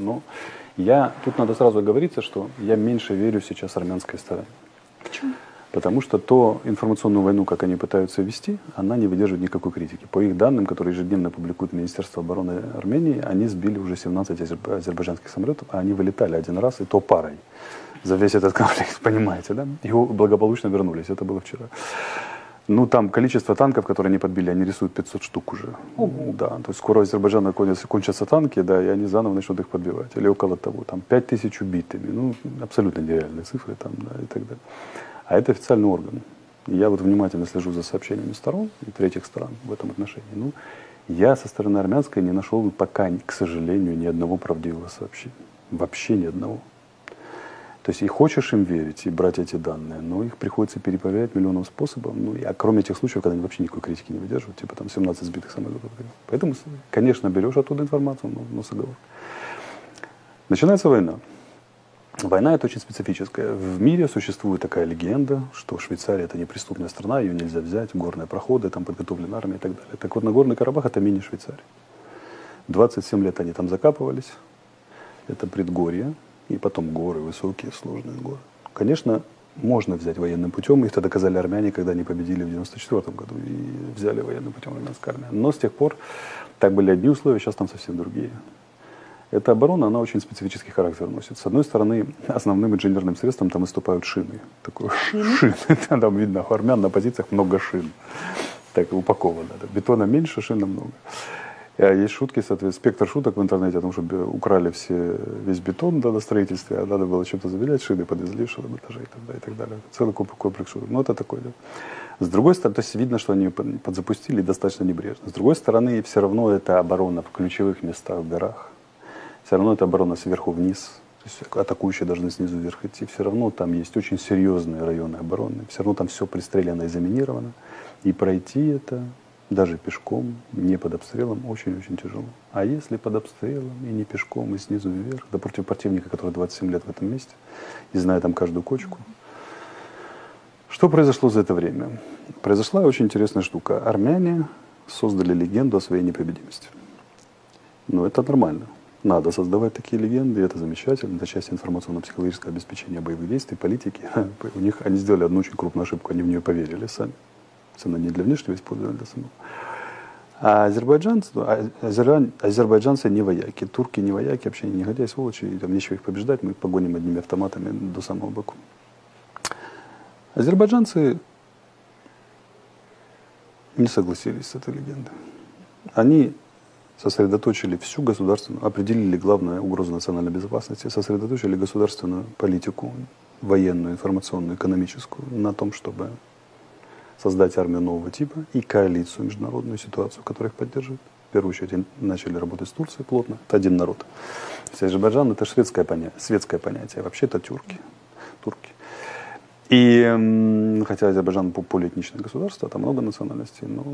Но я, тут надо сразу оговориться, что я меньше верю сейчас армянской стороне. Почему? Потому что то информационную войну, как они пытаются вести, она не выдерживает никакой критики. По их данным, которые ежедневно публикует Министерство обороны Армении, они сбили уже 17 азерб- азербайджанских самолетов, а они вылетали один раз, и то парой. За весь этот конфликт, понимаете, да? И благополучно вернулись, это было вчера. Ну, там количество танков, которые они подбили, они рисуют 500 штук уже. Да, то есть скоро у Азербайджана кончатся, кончатся танки, да, и они заново начнут их подбивать. Или около того. Там 5000 убитыми. Ну, абсолютно нереальные цифры там, да, и так далее. А это официальный орган. Я вот внимательно слежу за сообщениями сторон и третьих стран в этом отношении. Ну, я со стороны армянской не нашел пока, к сожалению, ни одного правдивого сообщения. Вообще ни одного. То есть и хочешь им верить и брать эти данные, но их приходится перепроверять миллионом способов. Ну, а кроме тех случаев, когда они вообще никакой критики не выдерживают, типа там 17 сбитых самолетов. Поэтому, конечно, берешь оттуда информацию, но, но с оговоркой. Начинается война. Война это очень специфическая. В мире существует такая легенда, что Швейцария это неприступная страна, ее нельзя взять, горные проходы, там подготовлена армия и так далее. Так вот, Нагорный Карабах это мини-Швейцария. 27 лет они там закапывались, это предгорье, и потом горы, высокие, сложные горы. Конечно, можно взять военным путем, их это доказали армяне, когда они победили в 94 году и взяли военным путем армянская армия. Но с тех пор так были одни условия, сейчас там совсем другие. Эта оборона, она очень специфический характер носит. С одной стороны, основным инженерным средством там выступают шины. Такое шины? Там видно, у армян на позициях много шин. Так упаковано. Бетона меньше, шин много. Есть шутки, соответственно, спектр шуток в интернете о том, что украли все, весь бетон да, на строительстве, а надо было чем-то забелять, шины подвезли ширину этажей и так далее, и так далее. Целый комп- комплекс шуток. Ну, это такое, да. С другой стороны, то есть видно, что они под- подзапустили достаточно небрежно. С другой стороны, все равно это оборона в ключевых местах в горах. Все равно это оборона сверху вниз. То есть атакующие должны снизу вверх идти. Все равно там есть очень серьезные районы обороны. Все равно там все пристреляно и заминировано. И пройти это даже пешком, не под обстрелом, очень-очень тяжело. А если под обстрелом и не пешком, и снизу вверх, да против противника, который 27 лет в этом месте, и знает там каждую кочку. Что произошло за это время? Произошла очень интересная штука. Армяне создали легенду о своей непобедимости. Ну, это нормально. Надо создавать такие легенды, и это замечательно. Это часть информационно-психологического обеспечения боевых действий, политики. У них они сделали одну очень крупную ошибку, они в нее поверили сами. Она не для внешнего использования, а для самого. А азербайджанцы, ну, а- азербай- азербайджанцы не вояки, турки не вояки, вообще не негодяи, сволочи, и там нечего их побеждать, мы их погоним одними автоматами до самого Баку. Азербайджанцы не согласились с этой легендой. Они сосредоточили всю государственную, определили главную угрозу национальной безопасности, сосредоточили государственную политику, военную, информационную, экономическую на том, чтобы создать армию нового типа и коалицию, международную ситуацию, которая их поддерживает. В первую очередь начали работать с Турцией плотно. Это один народ. Есть Азербайджан это шведское понятие, светское понятие. Вообще это тюрки. турки. И хотя Азербайджан по- полиэтничное государство, там много национальностей, но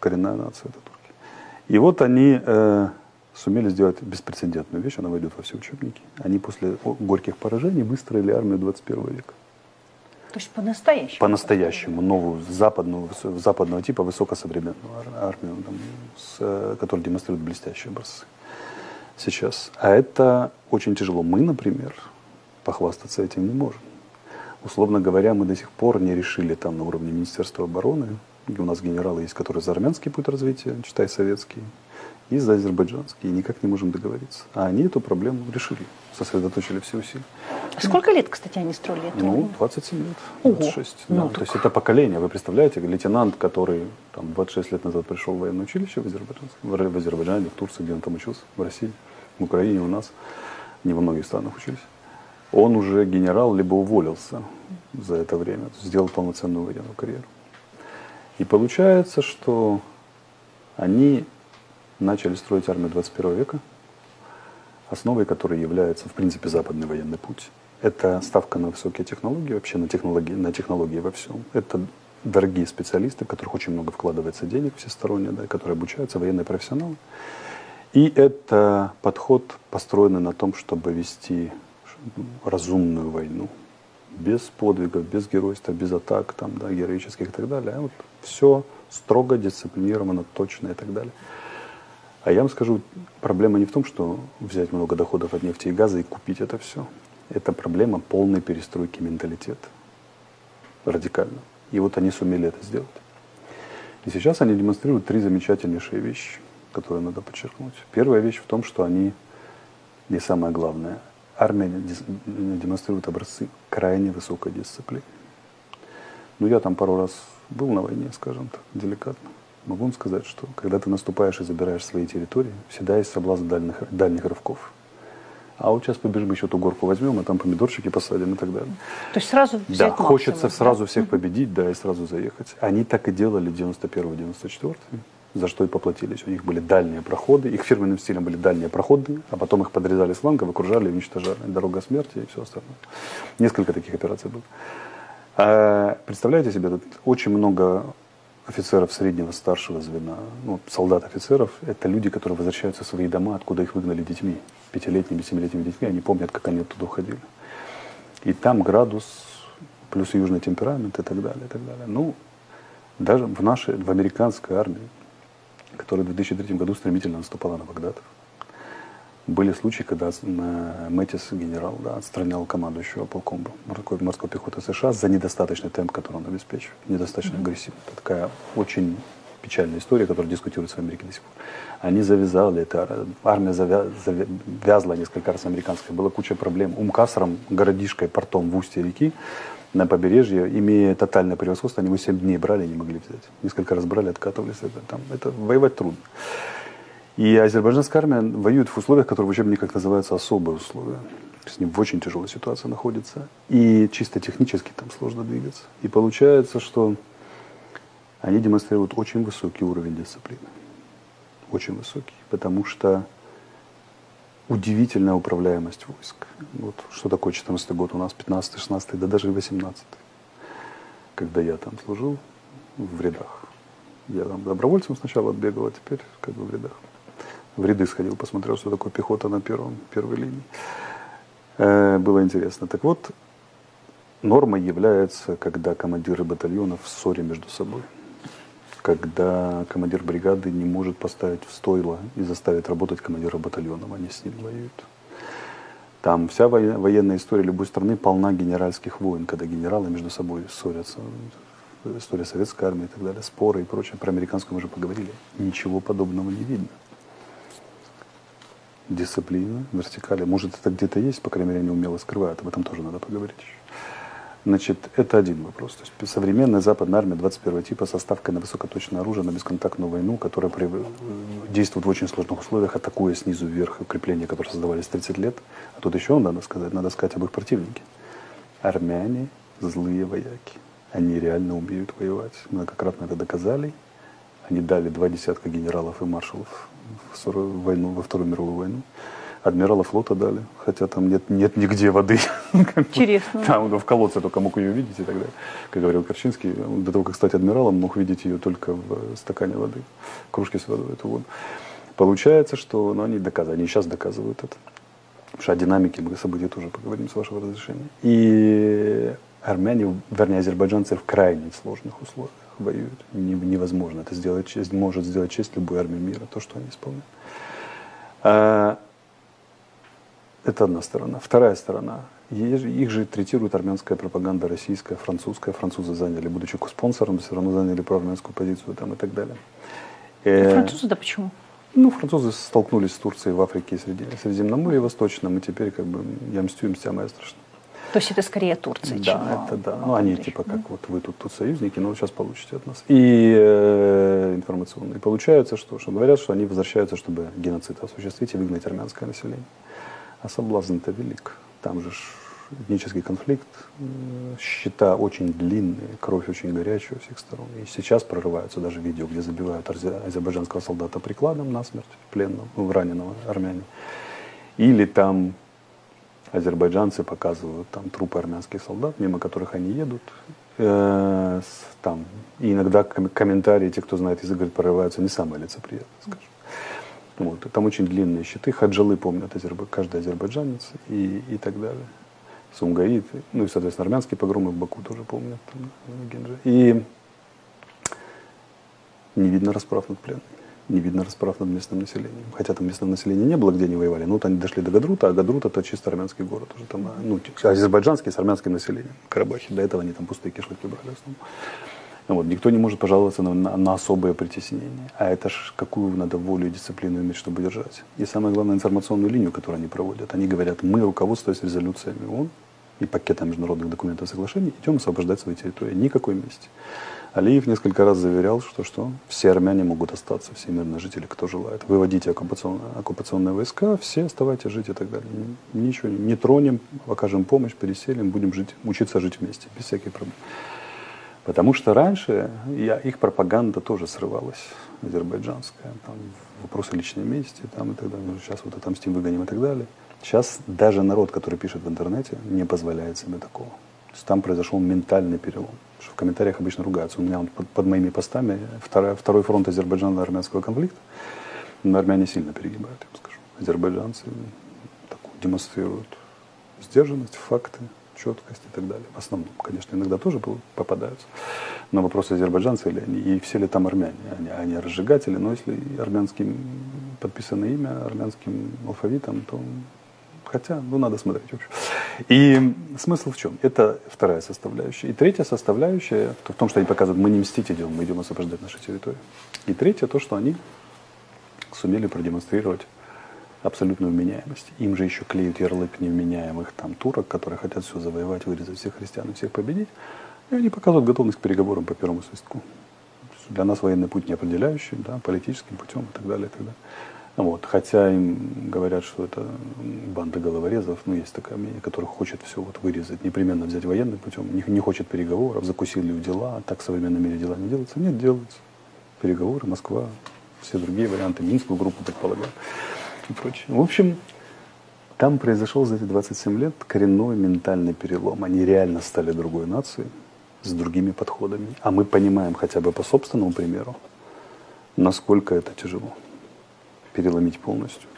коренная нация это турки. И вот они э, сумели сделать беспрецедентную вещь, она войдет во все учебники. Они после горьких поражений выстроили армию 21 века. То есть по-настоящему. По-настоящему новую, западную, западного типа высокосовременную ар- армию, там, с, которая демонстрирует блестящие образцы сейчас. А это очень тяжело. Мы, например, похвастаться этим не можем. Условно говоря, мы до сих пор не решили там на уровне Министерства обороны, у нас генералы есть, которые за армянский путь развития, читай советский, и за азербайджанский, и никак не можем договориться. А они эту проблему решили, сосредоточили все усилия. Сколько лет, кстати, они строили эту Ну, армию? 27 лет, Ого. 26. Ну, да. так. То есть это поколение, вы представляете, лейтенант, который там 26 лет назад пришел в военное училище в Азербайджане, в Азербайджане, в Турции, где он там учился, в России, в Украине, у нас, не во многих странах учились. Он уже генерал, либо уволился за это время, сделал полноценную военную карьеру. И получается, что они начали строить армию 21 века, основой которой является, в принципе, западный военный путь. Это ставка на высокие технологии, вообще на технологии, на технологии во всем. Это дорогие специалисты, в которых очень много вкладывается денег всесторонне, да, которые обучаются, военные профессионалы. И это подход, построенный на том, чтобы вести разумную войну. Без подвигов, без геройства, без атак там, да, героических и так далее. А вот все строго, дисциплинировано, точно и так далее. А я вам скажу, проблема не в том, что взять много доходов от нефти и газа и купить это все. Это проблема полной перестройки менталитета. Радикально. И вот они сумели это сделать. И сейчас они демонстрируют три замечательнейшие вещи, которые надо подчеркнуть. Первая вещь в том, что они, не самое главное, армия демонстрирует образцы крайне высокой дисциплины. Ну, я там пару раз был на войне, скажем так, деликатно. Могу вам сказать, что когда ты наступаешь и забираешь свои территории, всегда есть соблазн дальних, дальних рывков. А вот сейчас побежим еще ту горку возьмем, а там помидорчики посадим и так далее. То есть сразу взять Да, максимум, хочется да? сразу всех победить, да, и сразу заехать. Они так и делали 91-94 за что и поплатились. У них были дальние проходы, их фирменным стилем были дальние проходы, а потом их подрезали с флангов, окружали уничтожали. Дорога смерти и все остальное. Несколько таких операций было. А, представляете себе, тут очень много офицеров среднего, старшего звена, ну, солдат-офицеров, это люди, которые возвращаются в свои дома, откуда их выгнали детьми, пятилетними, семилетними детьми, они помнят, как они оттуда уходили. И там градус, плюс южный темперамент и так далее, и так далее. Ну, даже в нашей, в американской армии, которая в 2003 году стремительно наступала на Багдад, были случаи, когда Мэтис, генерал, да, отстранял командующего полком морской, морской пехоты США за недостаточный темп, который он обеспечивает, недостаточно агрессивный. Это такая очень печальная история, которая дискутируется в Америке до сих пор. Они завязали это, армия завязла несколько раз американская, была куча проблем. Умкасром, городишкой, портом в устье реки, на побережье, имея тотальное превосходство, они его 7 дней брали и не могли взять. Несколько раз брали, откатывались. Это, там, это воевать трудно. И азербайджанская армия воюет в условиях, которые в учебниках называются особые условия. С ним в очень тяжелой ситуации находится. И чисто технически там сложно двигаться. И получается, что они демонстрируют очень высокий уровень дисциплины. Очень высокий. Потому что удивительная управляемость войск. Вот что такое 14 год у нас, 15 16 да даже 18 Когда я там служил в рядах. Я там добровольцем сначала бегал, а теперь как бы в рядах в ряды сходил, посмотрел, что такое пехота на первом, первой линии. Э, было интересно. Так вот, нормой является, когда командиры батальонов в ссоре между собой. Когда командир бригады не может поставить в стойло и заставить работать командира батальона, они с ним воюют. Там вся военная история любой страны полна генеральских войн, когда генералы между собой ссорятся. История советской армии и так далее, споры и прочее. Про американскую мы уже поговорили. Ничего подобного не видно дисциплина, вертикали. Может, это где-то есть, по крайней мере, они умело скрывают. Об этом тоже надо поговорить еще. Значит, это один вопрос. То есть современная западная армия 21 типа со ставкой на высокоточное оружие, на бесконтактную войну, которая при... действует в очень сложных условиях, атакуя снизу вверх укрепления, которые создавались 30 лет. А тут еще надо сказать, надо сказать об их противнике. Армяне злые вояки. Они реально умеют воевать. Многократно это доказали. Они дали два десятка генералов и маршалов в войну, во Вторую мировую войну. Адмирала флота дали, хотя там нет, нет нигде воды. Интересно. Там в колодце только мог ее видеть и так далее. Как говорил Корчинский, до того, как стать адмиралом, мог видеть ее только в стакане воды, кружке с водой, эту воду. Получается, что ну, они доказывают, они сейчас доказывают это. Потому что о динамике мы событий тоже поговорим с вашего разрешения. И армяне, вернее, азербайджанцы в крайне сложных условиях воюют. Невозможно это сделать честь, может сделать честь любой армии мира, то, что они исполняют. А, это одна сторона. Вторая сторона. Их же третирует армянская пропаганда российская, французская. Французы заняли, будучи спонсором, все равно заняли проармянскую позицию там и так далее. Э, французы, да почему? Ну, французы столкнулись с Турцией в Африке и Средиземноморье Восточном, и теперь как бы я мстю, мстя моя страшна. То есть это скорее Турция, да, чем это да. Ну, они типа как вот вы тут, тут союзники, но вы сейчас получите от нас. И э, информационные. Получается, что, что говорят, что они возвращаются, чтобы геноцид осуществить и выгнать армянское население. А соблазн-то велик. Там же этнический конфликт, счета очень длинные, кровь очень горячая у всех сторон. И сейчас прорываются даже видео, где забивают азербайджанского солдата прикладом насмерть, пленного, ну, раненого армяне. Или там азербайджанцы показывают там трупы армянских солдат, мимо которых они едут. Э, там, и иногда ком- комментарии, те, кто знает язык, говорят, прорываются не самые лицеприятные, скажем. Вот. Там очень длинные щиты, хаджалы помнят азербай... каждый азербайджанец и, и так далее. Сумгаит, ну и, соответственно, армянские погромы в Баку тоже помнят. Там, и не видно расправ над пленными. Не видно расправ над местным населением. Хотя там местного населения не было, где они воевали. Но вот они дошли до Гадрута, а Гадрут это чисто армянский город. Уже там, ну, азербайджанский с армянским населением. Карабахе. До этого они там пустые кишлаки брали в основном. Вот, никто не может пожаловаться на, на, на особое притеснение. А это ж какую надо волю и дисциплину иметь, чтобы держать. И самое главное, информационную линию, которую они проводят. Они говорят, мы, руководствуясь резолюциями ООН и пакетом международных документов и соглашений, идем освобождать свои территории. Никакой мести. Алиев несколько раз заверял, что, что все армяне могут остаться, все мирные жители, кто желает. Выводите оккупационные, оккупационные войска, все оставайтесь жить и так далее. Ничего не тронем, окажем помощь, переселим, будем жить, учиться жить вместе, без всяких проблем. Потому что раньше я, их пропаганда тоже срывалась, азербайджанская, там вопросы личной мести там, и так далее. Ну, сейчас вот отомстим, выгоним и так далее. Сейчас даже народ, который пишет в интернете, не позволяет себе такого. То есть там произошел ментальный перелом. Что в комментариях обычно ругаются. У меня он под, под моими постами второй, второй фронт Азербайджана-армянского конфликта. Но армяне сильно перегибают, я вам скажу. Азербайджанцы такую демонстрируют сдержанность, факты, четкость и так далее. В основном, конечно, иногда тоже попадаются. Но вопрос азербайджанцы или они, и все ли там армяне. Они, они разжигатели, но если армянским подписано имя, армянским алфавитом, то Хотя, ну, надо смотреть. В общем. И смысл в чем? Это вторая составляющая. И третья составляющая в том, что они показывают, мы не мстить идем, мы идем освобождать нашу территорию. И третье, то, что они сумели продемонстрировать абсолютную вменяемость. Им же еще клеют ярлык невменяемых там турок, которые хотят все завоевать, вырезать всех христиан и всех победить. И они показывают готовность к переговорам по первому свистку. Для нас военный путь не определяющий, да, политическим путем и так далее, и так далее. Вот. Хотя им говорят, что это банда головорезов, ну, есть такая мнение, которых хочет все вот вырезать, непременно взять военным путем, не, не хочет переговоров, закусили в дела, так в современном мире дела не делаются. Нет, делаются. Переговоры, Москва, все другие варианты, Минскую группу, предполагаю, и прочее. В общем, там произошел за эти 27 лет коренной ментальный перелом. Они реально стали другой нацией, с другими подходами. А мы понимаем хотя бы по собственному примеру, насколько это тяжело переломить полностью.